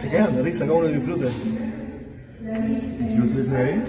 Se quedan de risa, cada uno disfruta. ¿Disfrutas ahí?